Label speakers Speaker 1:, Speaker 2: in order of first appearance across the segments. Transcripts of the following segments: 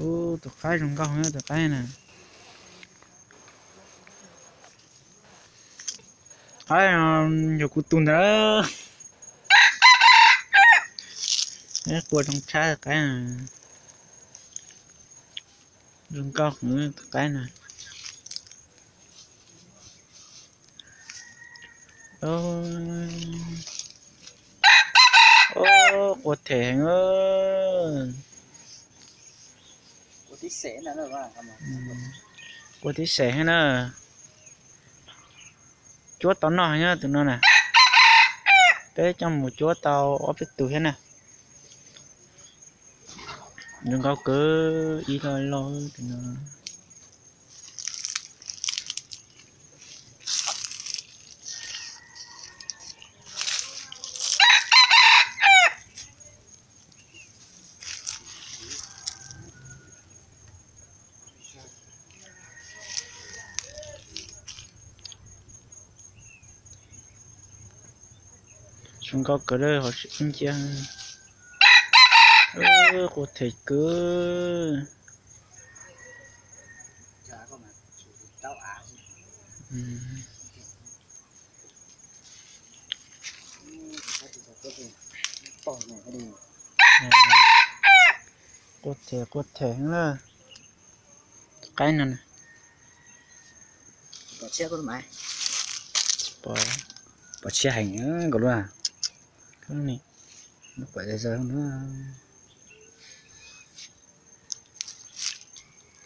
Speaker 1: ô tụi cái trong con nữa tụi cái nè. Cái nhiều cụ tùn đó cái cua trong trái cái này con nữa tụi cái nè. ô ô của thể ơi
Speaker 2: sẽ nữa rồi mà. Ừ.
Speaker 1: Của tí sẽ nữa chúa tao nói nhá, tụi nó nè. Bé trong một chúa tao ở phía tụi hết nè. Đừng có cứ ý lo lo tụi nó. Chúng có cỡ đây họ sẽ in chăng ơ có thể cứ có thể có thể là cái này nè
Speaker 2: bỏ xe con mày
Speaker 1: bỏ
Speaker 2: bỏ xe hành nữa còn luôn à
Speaker 1: cái này
Speaker 2: nó phải bây giờ nữa.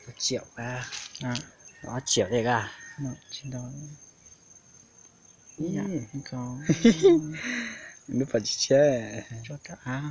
Speaker 2: Một triệu ra
Speaker 1: à.
Speaker 2: Đó triệu đây cả.
Speaker 1: Nó trên đó.
Speaker 2: Ý,
Speaker 1: dạ có.
Speaker 2: Nó phải xe
Speaker 1: cho cả